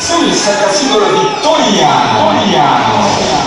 Celsa Casino de Victoria. Victoria.